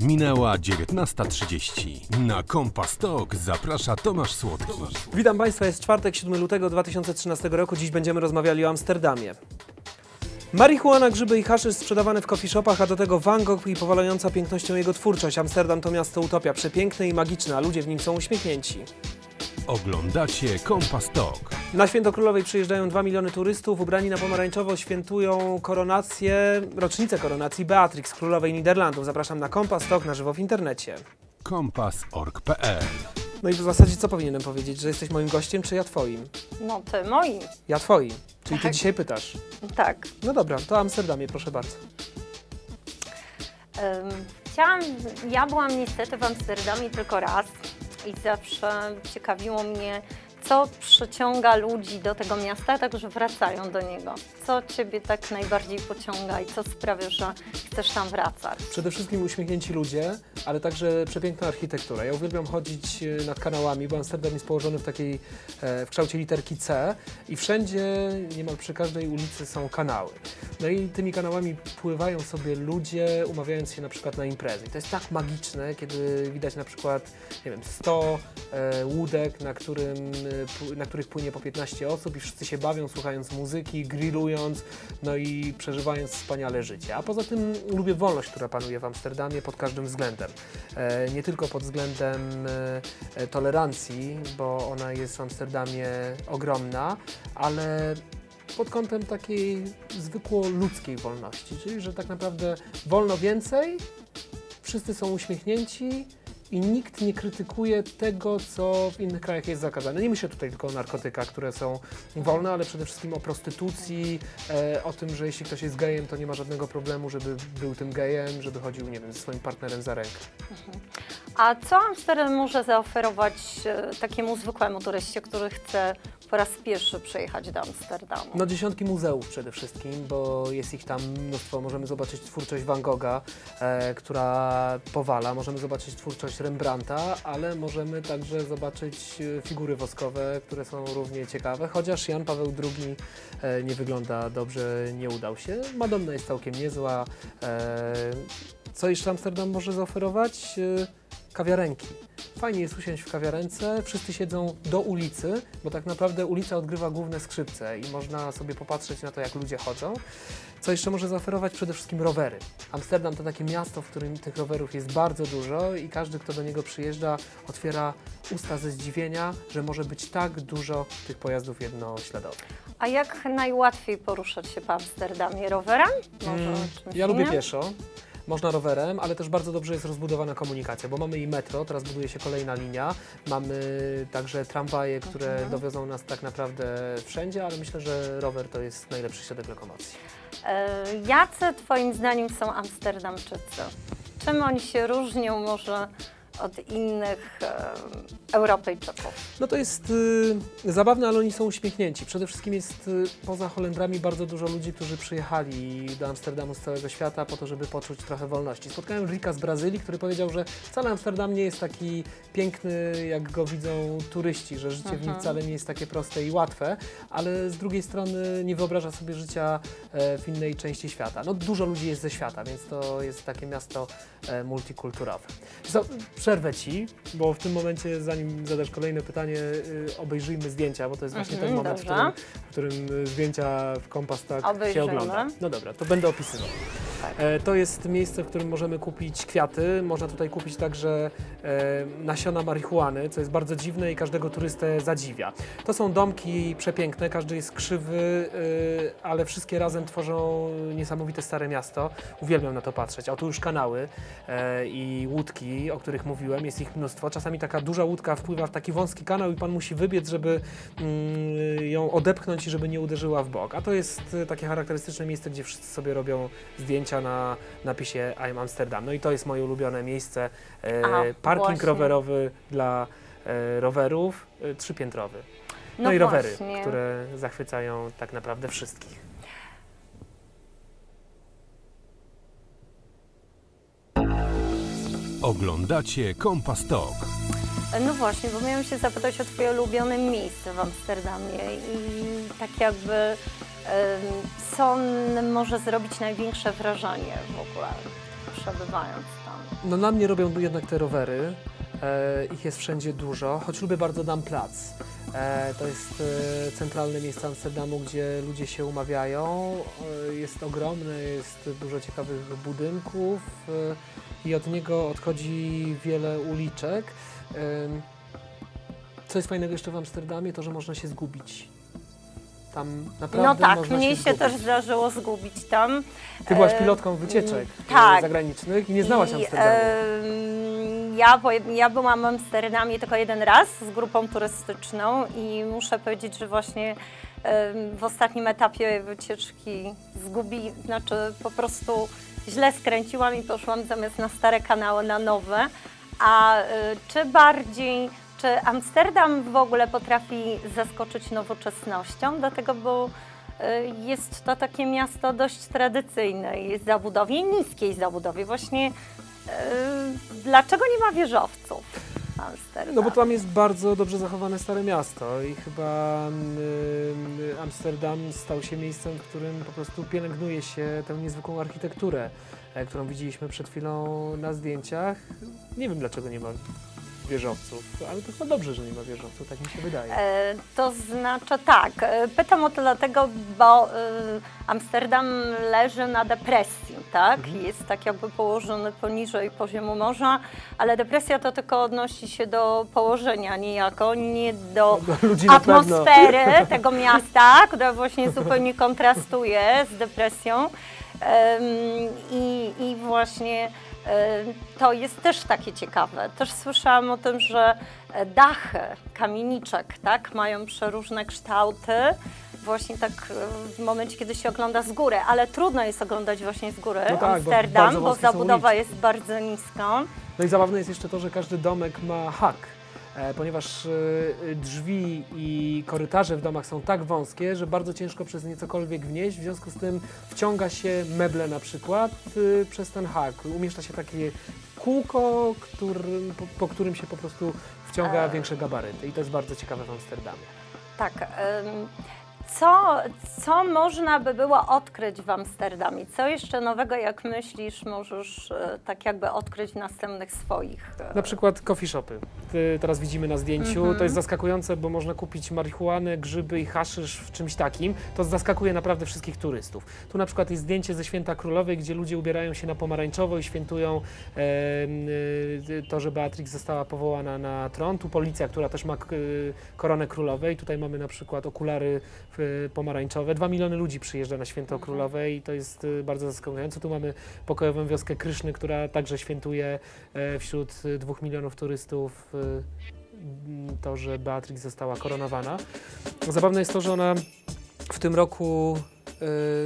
Minęła 19.30. Na Kompas Talk zaprasza Tomasz Słodki. Witam Państwa, jest czwartek, 7 lutego 2013 roku. Dziś będziemy rozmawiali o Amsterdamie. Marihuana, grzyby i haszysz sprzedawane w coffee shopach, a do tego Van Gogh i powalająca pięknością jego twórczość. Amsterdam to miasto utopia, przepiękne i magiczne, a ludzie w nim są uśmiechnięci. Oglądacie Kompas Talk. Na Święto Królowej przyjeżdżają 2 miliony turystów, ubrani na pomarańczowo świętują koronację, rocznicę koronacji Beatrix, królowej Niderlandów. Zapraszam na Kompas Talk na żywo w internecie. Kompas.org.pl No i w zasadzie co powinienem powiedzieć, że jesteś moim gościem, czy ja twoim? No ty moim. Ja twoim, czyli ty Tak. dzisiaj pytasz. Tak. No dobra, to Amsterdamie, proszę bardzo. Ym, chciałam, ja byłam niestety w Amsterdamie tylko raz i zawsze ciekawiło mnie, co przyciąga ludzi do tego miasta, tak że wracają do niego. Co Ciebie tak najbardziej pociąga i co sprawia, że chcesz tam wracać? Przede wszystkim uśmiechnięci ludzie, ale także przepiękna architektura. Ja uwielbiam chodzić e, nad kanałami, bo Amsterdam jest położony w takiej, e, w kształcie literki C i wszędzie, niemal przy każdej ulicy są kanały. No i tymi kanałami pływają sobie ludzie, umawiając się na przykład na imprezy. I to jest tak magiczne, kiedy widać na przykład, nie wiem, 100 e, łódek, na, którym, na których płynie po 15 osób i wszyscy się bawią, słuchając muzyki, grillując, no i przeżywając wspaniale życie. A poza tym lubię wolność, która panuje w Amsterdamie pod każdym względem. E, nie tylko pod względem e, e, tolerancji, bo ona jest w Amsterdamie ogromna, ale pod kątem takiej zwykło ludzkiej wolności, czyli że tak naprawdę wolno więcej, wszyscy są uśmiechnięci i nikt nie krytykuje tego, co w innych krajach jest zakazane. Nie myślę tutaj tylko o narkotykach, które są wolne, ale przede wszystkim o prostytucji, e, o tym, że jeśli ktoś jest gejem, to nie ma żadnego problemu, żeby był tym gejem, żeby chodził, nie wiem, ze swoim partnerem za rękę. A co Amsterdam może zaoferować e, takiemu zwykłemu turyście, który chce po raz pierwszy przyjechać do Amsterdamu? No dziesiątki muzeów przede wszystkim, bo jest ich tam mnóstwo. Możemy zobaczyć twórczość Van Gogha, e, która powala, możemy zobaczyć twórczość Rembrandta, ale możemy także zobaczyć e, figury woskowe, które są równie ciekawe, chociaż Jan Paweł II e, nie wygląda dobrze, nie udał się. Madonna jest całkiem niezła. E, co jeszcze Amsterdam może zaoferować? Kawiarenki. Fajnie jest usiąść w kawiarence, wszyscy siedzą do ulicy, bo tak naprawdę ulica odgrywa główne skrzypce i można sobie popatrzeć na to, jak ludzie chodzą. Co jeszcze może zaoferować? Przede wszystkim rowery. Amsterdam to takie miasto, w którym tych rowerów jest bardzo dużo i każdy, kto do niego przyjeżdża, otwiera usta ze zdziwienia, że może być tak dużo tych pojazdów jednośladowych. A jak najłatwiej poruszać się po Amsterdamie? Rowerem? Może Mm, czymś Ja lubię pieszo. Można rowerem, ale też bardzo dobrze jest rozbudowana komunikacja, bo mamy i metro, teraz buduje się kolejna linia, mamy także tramwaje, które Mhm. dowiozą nas tak naprawdę wszędzie, ale myślę, że rower to jest najlepszy środek lokomocji. E, Jacy Twoim zdaniem są Amsterdamczycy? Czym oni się różnią może od innych Europejczyków? No to jest y, zabawne, ale oni są uśmiechnięci. Przede wszystkim jest y, poza Holendrami bardzo dużo ludzi, którzy przyjechali do Amsterdamu z całego świata po to, żeby poczuć trochę wolności. Spotkałem Rika z Brazylii, który powiedział, że wcale Amsterdam nie jest taki piękny, jak go widzą turyści, że życie w nim Mhm. wcale nie jest takie proste i łatwe, ale z drugiej strony nie wyobraża sobie życia e, w innej części świata. No dużo ludzi jest ze świata, więc to jest takie miasto e, multikulturowe. So, przerwę Ci, bo w tym momencie, zanim zadasz kolejne pytanie, y, obejrzyjmy zdjęcia, bo to jest właśnie Mhm, ten moment, w którym, w którym zdjęcia w kompas tak się Obejrzymy. ogląda. No dobra, to będę opisywał. Tak. E, To jest miejsce, w którym możemy kupić kwiaty. Można tutaj kupić także e, nasiona marihuany, co jest bardzo dziwne i każdego turystę zadziwia. To są domki przepiękne, każdy jest krzywy, e, ale wszystkie razem tworzą niesamowite stare miasto. Uwielbiam na to patrzeć. A tu już kanały i łódki, o których mówiłem, jest ich mnóstwo. Czasami taka duża łódka wpływa w taki wąski kanał i pan musi wybiec, żeby mm, ją odepchnąć i żeby nie uderzyła w bok. A to jest takie charakterystyczne miejsce, gdzie wszyscy sobie robią zdjęcia na napisie I'm Amsterdam. No i to jest moje ulubione miejsce. E, A, parking właśnie. rowerowy dla e, rowerów, e, trzypiętrowy. No, No i rowery, właśnie. które zachwycają tak naprawdę wszystkich. Oglądacie Kompas Talk. No właśnie, bo miałam się zapytać o Twoje ulubione miejsce w Amsterdamie i tak jakby em, co n- może zrobić największe wrażenie w ogóle przebywając tam? No na mnie robią jednak te rowery. E, ich jest wszędzie dużo, choć lubię bardzo Dam Plac. E, to jest e, centralne miejsce Amsterdamu, gdzie ludzie się umawiają. E, jest ogromne, jest dużo ciekawych budynków e, i od niego odchodzi wiele uliczek. Co jest fajnego jeszcze w Amsterdamie, to że można się zgubić. Tam naprawdę No tak, można mnie się się też zdarzyło zgubić tam. Ty byłaś E, pilotką wycieczek e, tak. zagranicznych i nie znałaś I, Amsterdamu. em, ja, ja byłam w Amsterdamie tylko jeden raz z grupą turystyczną i muszę powiedzieć, że właśnie w ostatnim etapie wycieczki zgubi, znaczy po prostu źle skręciłam i poszłam zamiast na stare kanały na nowe. A y, czy bardziej, czy Amsterdam w ogóle potrafi zaskoczyć nowoczesnością? Dlatego, bo y, jest to takie miasto dość tradycyjne, jest zabudowie, niskiej zabudowie. Właśnie y, dlaczego nie ma wieżowców w Amsterdamie? No bo tam jest bardzo dobrze zachowane Stare Miasto i chyba mm, Amsterdam stał się miejscem, w którym po prostu pielęgnuje się tę niezwykłą architekturę, e, którą widzieliśmy przed chwilą na zdjęciach. Nie wiem dlaczego nie ma wieżowców, ale to chyba dobrze, że nie ma wieżowców, tak mi się wydaje. E, To znaczy tak, e, pytam o to dlatego, bo e, Amsterdam leży na depresji, tak? Mhm. Jest tak jakby położony poniżej poziomu morza, ale depresja to tylko odnosi się do położenia niejako, nie do Do na pewno. atmosfery tego miasta, która właśnie zupełnie kontrastuje z depresją. I, I właśnie to jest też takie ciekawe. Też słyszałam o tym, że e, dachy kamieniczek tak, mają przeróżne kształty. Właśnie tak e, w momencie, kiedy się ogląda z góry, ale trudno jest oglądać właśnie z góry No tak, bo Amsterdam, bo, są zabudowa jest bardzo niska. No i zabawne jest jeszcze to, że każdy domek ma hak, ponieważ e, drzwi i korytarze w domach są tak wąskie, że bardzo ciężko przez nie cokolwiek wnieść, w związku z tym wciąga się meble na przykład e, przez ten hak. Umieszcza się takie kółko, którym, po, po którym się po prostu wciąga E. większe gabaryty i to jest bardzo ciekawe w Amsterdamie. Tak. Co, co można by było odkryć w Amsterdamie? Co jeszcze nowego, jak myślisz, możesz e, tak jakby odkryć w następnych swoich? Na przykład coffee shopy. Ty teraz widzimy na zdjęciu. Mhm. To jest zaskakujące, bo można kupić marihuanę, grzyby i haszysz w czymś takim. To zaskakuje naprawdę wszystkich turystów. Tu na przykład jest zdjęcie ze Święta Królowej, gdzie ludzie ubierają się na pomarańczowo i świętują e, e, to, że Beatrix została powołana na tron. Tu policja, która też ma koronę królowej. Tutaj mamy na przykład okulary pomarańczowe. Dwa miliony ludzi przyjeżdża na Święto Mhm. Królowej i to jest e, bardzo zaskakujące. Tu mamy pokojową wioskę Kryszny, która także świętuje e, wśród e, dwóch milionów turystów e, m, to, że Beatrix została koronowana. Zabawne jest to, że ona w tym roku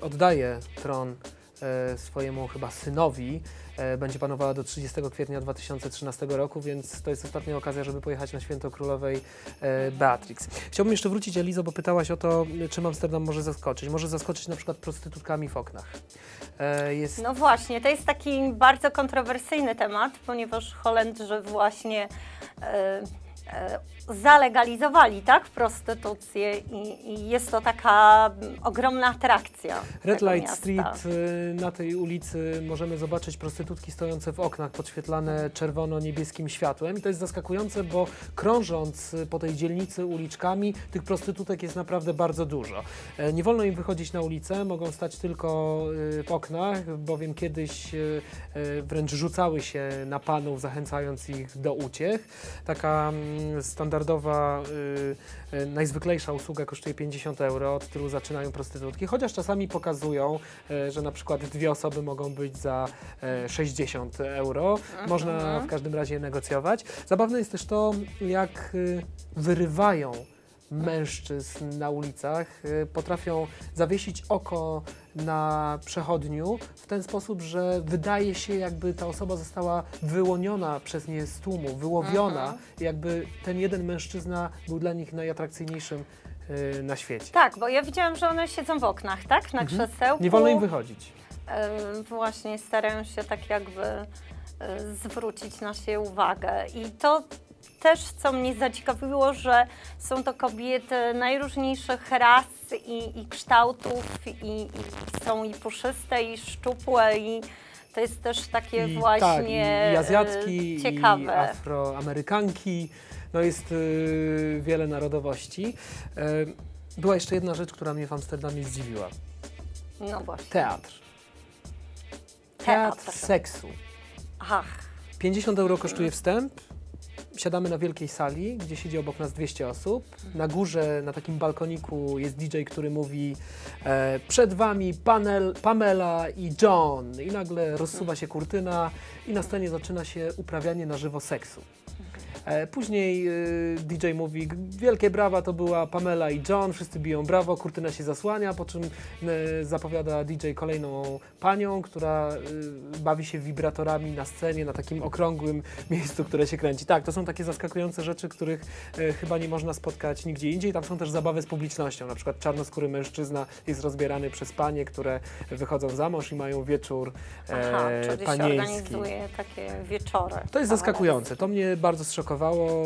oddaje tron e, swojemu chyba synowi. E, Będzie panowała do 30 kwietnia 2013 roku, więc to jest ostatnia okazja, żeby pojechać na święto królowej e, Beatrix. Chciałbym jeszcze wrócić, Elizo, bo pytałaś o to, czym Amsterdam może zaskoczyć. Może zaskoczyć na przykład prostytutkami w oknach. E, Jest No właśnie, to jest taki bardzo kontrowersyjny temat, ponieważ Holendrzy właśnie zalegalizowali tak, prostytucję i, i jest to taka mm, ogromna atrakcja. Red Light miasta. Street, y, na tej ulicy możemy zobaczyć prostytutki stojące w oknach, podświetlane czerwono-niebieskim światłem. I to jest zaskakujące, bo krążąc po tej dzielnicy uliczkami, tych prostytutek jest naprawdę bardzo dużo. E, Nie wolno im wychodzić na ulicę, mogą stać tylko y, w oknach, bowiem kiedyś y, wręcz rzucały się na panów, zachęcając ich do uciech. Taka mm, standardowa, y, y, najzwyklejsza usługa kosztuje 50 euro, od tylu zaczynają prostytutki, chociaż czasami pokazują, e, że na przykład dwie osoby mogą być za e, 60 euro. Można w każdym razie negocjować. Zabawne jest też to, jak y, wyrywają mężczyzn na ulicach, y, potrafią zawiesić oko na przechodniu w ten sposób, że wydaje się, jakby ta osoba została wyłoniona przez nie z tłumu, wyłowiona, jakby ten jeden mężczyzna był dla nich najatrakcyjniejszym y, na świecie. Tak, bo ja widziałam, że one siedzą w oknach, tak? Na krzesełku. Mhm. Nie wolno im wychodzić. Właśnie starają się tak jakby e, zwrócić na siebie uwagę. I to też, co mnie zaciekawiło, że są to kobiety najróżniejszych ras i, i kształtów, i, i są i puszyste, i szczupłe, i To jest też takie I, właśnie tak, i, i azjatki, e, i ciekawe. afroamerykanki. No jest y, wiele narodowości. E, była jeszcze jedna rzecz, która mnie w Amsterdamie zdziwiła. No właśnie. Teatr. Teatr Teatr. seksu. Ach, 50 euro kosztuje wstęp. Siadamy na wielkiej sali, gdzie siedzi obok nas 200 osób. Na górze, na takim balkoniku jest DJ, który mówi e, przed wami panel, Pamela i John. I nagle rozsuwa się kurtyna i na scenie zaczyna się uprawianie na żywo seksu. E, Później y, DJ mówi, "G- wielkie brawa to była Pamela i John, wszyscy biją brawo, kurtyna się zasłania, po czym y, zapowiada DJ kolejną panią, która bawi się wibratorami na scenie, na takim okrągłym miejscu, które się kręci. Tak, to są takie zaskakujące rzeczy, których chyba nie można spotkać nigdzie indziej. Tam są też zabawy z publicznością, na przykład czarnoskóry mężczyzna jest rozbierany przez panie, które wychodzą za mąż i mają wieczór e, aha, czyli się panieński. organizuje takie wieczory. To jest zaskakujące. To mnie bardzo zszokowało.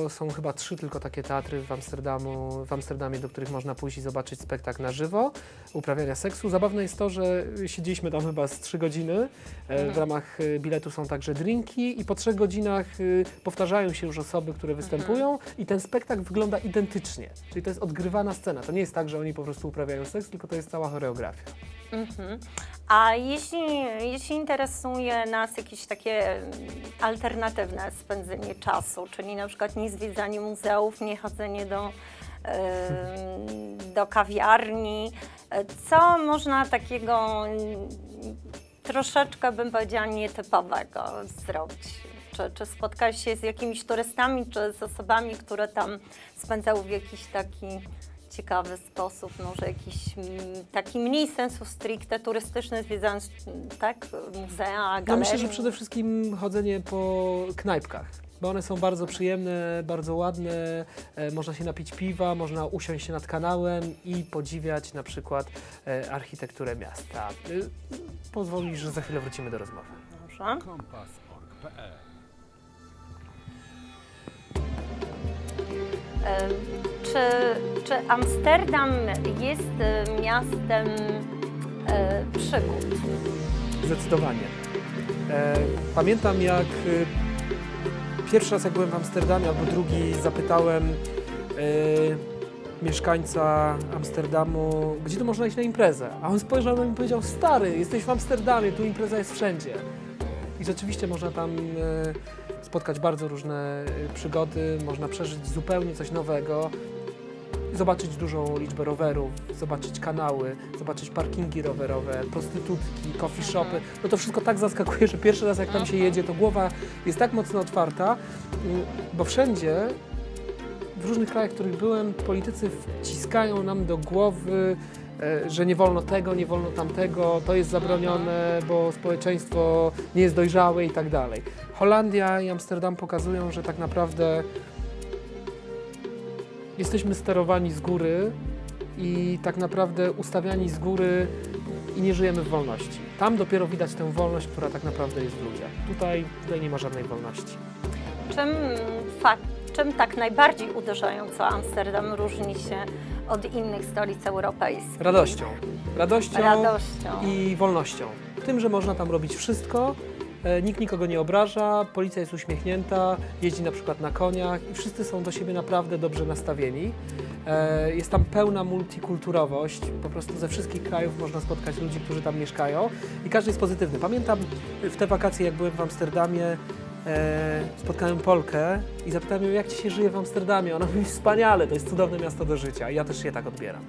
Są chyba trzy tylko takie teatry w, Amsterdamu, w Amsterdamie, do których można pójść i zobaczyć spektakl na żywo, uprawiania seksu. Zabawne jest to, że siedzieliśmy tam chyba z trzy godziny. E, W Mhm. ramach e, biletu są także drinki i po trzech godzinach e, powtarzają się już osoby, które występują Mhm. i ten spektakl wygląda identycznie. Czyli to jest odgrywana scena. To nie jest tak, że oni po prostu uprawiają seks, tylko to jest cała choreografia. Mhm. A jeśli, jeśli interesuje nas jakieś takie mm, alternatywne spędzenie czasu, czyli na przykład nie zwiedzanie muzeów, nie chodzenie do, do kawiarni, co można takiego mm, troszeczkę, bym powiedziała, nietypowego zrobić? Czy, czy spotkałeś się z jakimiś turystami, czy z osobami, które tam spędzały w jakiś taki ciekawy sposób, może jakiś taki mniej sensu stricte turystyczny, zwiedzając tak, muzea, galerie? Ja myślę, że przede wszystkim chodzenie po knajpkach. Bo one są bardzo przyjemne, bardzo ładne, e, można się napić piwa, można usiąść się nad kanałem i podziwiać na przykład e, architekturę miasta. Y, pozwolisz, że za chwilę wrócimy do rozmowy. Może. Kompas.org.pl E, Czy, czy Amsterdam jest e, miastem e, przygód? Zdecydowanie. E, pamiętam jak y, pierwszy raz jak byłem w Amsterdamie albo drugi zapytałem y, mieszkańca Amsterdamu, gdzie tu można iść na imprezę. A on spojrzał na mnie i powiedział, stary, jesteś w Amsterdamie, tu impreza jest wszędzie. I rzeczywiście można tam e, spotkać bardzo różne e, przygody, można przeżyć zupełnie coś nowego, zobaczyć dużą liczbę rowerów, zobaczyć kanały, zobaczyć parkingi rowerowe, prostytutki, coffee shopy. No to wszystko tak zaskakuje, że pierwszy raz jak tam się jedzie, to głowa jest tak mocno otwarta, bo wszędzie w różnych krajach, w których byłem, politycy wciskają nam do głowy, że nie wolno tego, nie wolno tamtego, to jest zabronione, bo społeczeństwo nie jest dojrzałe i tak dalej. Holandia i Amsterdam pokazują, że tak naprawdę jesteśmy sterowani z góry i tak naprawdę ustawiani z góry i nie żyjemy w wolności. Tam dopiero widać tę wolność, która tak naprawdę jest w ludziach. Tutaj, tutaj nie ma żadnej wolności. Czym, fakt, czym tak najbardziej uderzająco Amsterdam różni się od innych stolic europejskich? Radością. Radością, Radością. i wolnością. Tym, że można tam robić wszystko, e, nikt nikogo nie obraża, policja jest uśmiechnięta, jeździ na przykład na koniach i wszyscy są do siebie naprawdę dobrze nastawieni. E, Jest tam pełna multikulturowość, po prostu ze wszystkich krajów można spotkać ludzi, którzy tam mieszkają i każdy jest pozytywny. Pamiętam w te wakacje, jak byłem w Amsterdamie, e, spotkałem Polkę i zapytałem ją, jak Ci się żyje w Amsterdamie. Ona mówi, wspaniale, to jest cudowne miasto do życia i ja też je tak odbieram.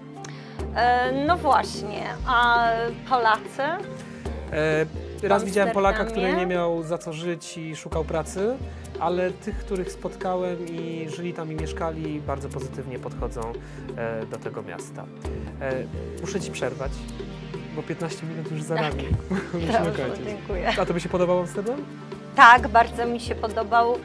E, no właśnie, a Polacy? E, Raz widziałem Polaka, który nie miał za co żyć i szukał pracy, ale tych, których spotkałem i żyli tam i mieszkali, bardzo pozytywnie podchodzą e, do tego miasta. E, Muszę Ci przerwać, bo 15 minut już za Tak. nami. Musimy Dobrze, kończyć. dziękuję. A to by się podobał Amsterdam? Tak, bardzo mi się podobał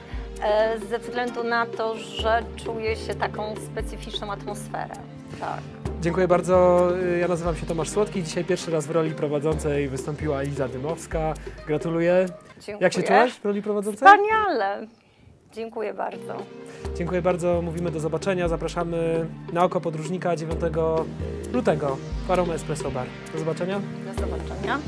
e, ze względu na to, że czuję się taką specyficzną atmosferę. Tak. Dziękuję bardzo. Ja nazywam się Tomasz Słodki. Dzisiaj pierwszy raz w roli prowadzącej wystąpiła Eliza Dymowska. Gratuluję. Dziękuję. Jak się czułaś w roli prowadzącej? Wspaniale. Dziękuję bardzo. Dziękuję bardzo, mówimy do zobaczenia. Zapraszamy na oko podróżnika 9 lutego w Aroma Espresso Bar. Do zobaczenia. Do zobaczenia.